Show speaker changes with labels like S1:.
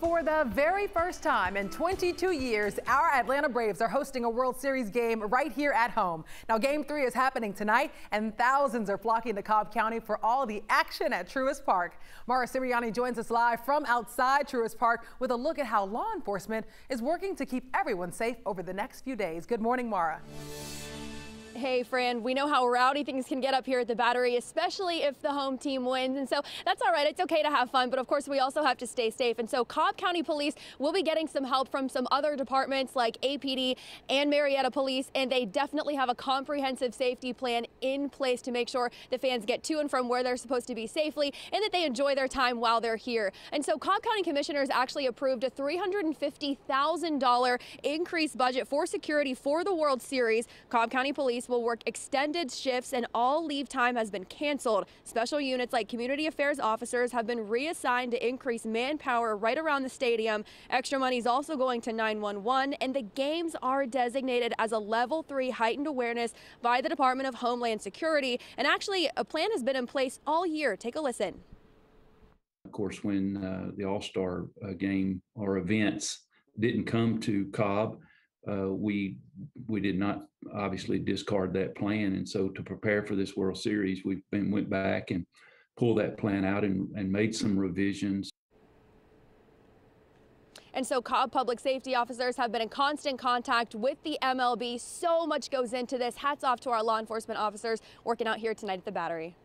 S1: For the very first time in 22 years, our Atlanta Braves are hosting a World Series game right here at home. Now, game three is happening tonight, and thousands are flocking to Cobb County for all the action at Truist Park. Mara Sirianni joins us live from outside Truist Park with a look at how law enforcement is working to keep everyone safe over the next few days. Good morning, Mara.
S2: Hey, Fran, we know how rowdy things can get up here at the Battery, especially if the home team wins. And so that's all right. It's okay to have fun, but of course, we also have to stay safe. And so Cobb County Police will be getting some help from some other departments like APD and Marietta Police. And they definitely have a comprehensive safety plan in place to make sure the fans get to and from where they're supposed to be safely and that they enjoy their time while they're here. And so Cobb County commissioners actually approved a $350,000 increased budget for security for the World Series. Cobb County Police will work extended shifts and all leave time has been canceled. Special units like community affairs officers have been reassigned to increase manpower right around the stadium. Extra money is also going to 911 and the games are designated as a level three heightened awareness by the Department of Homeland Security. And actually a plan has been in place all year. Take a listen.
S3: Of course, when uh, the All-Star uh, game or events didn't come to Cobb, uh, we we did not obviously discard that plan. And so to prepare for this World Series, we've been went back and pulled that plan out and, and made some revisions.
S2: And so Cobb public safety officers have been in constant contact with the MLB. So much goes into this. Hats off to our law enforcement officers working out here tonight at the Battery.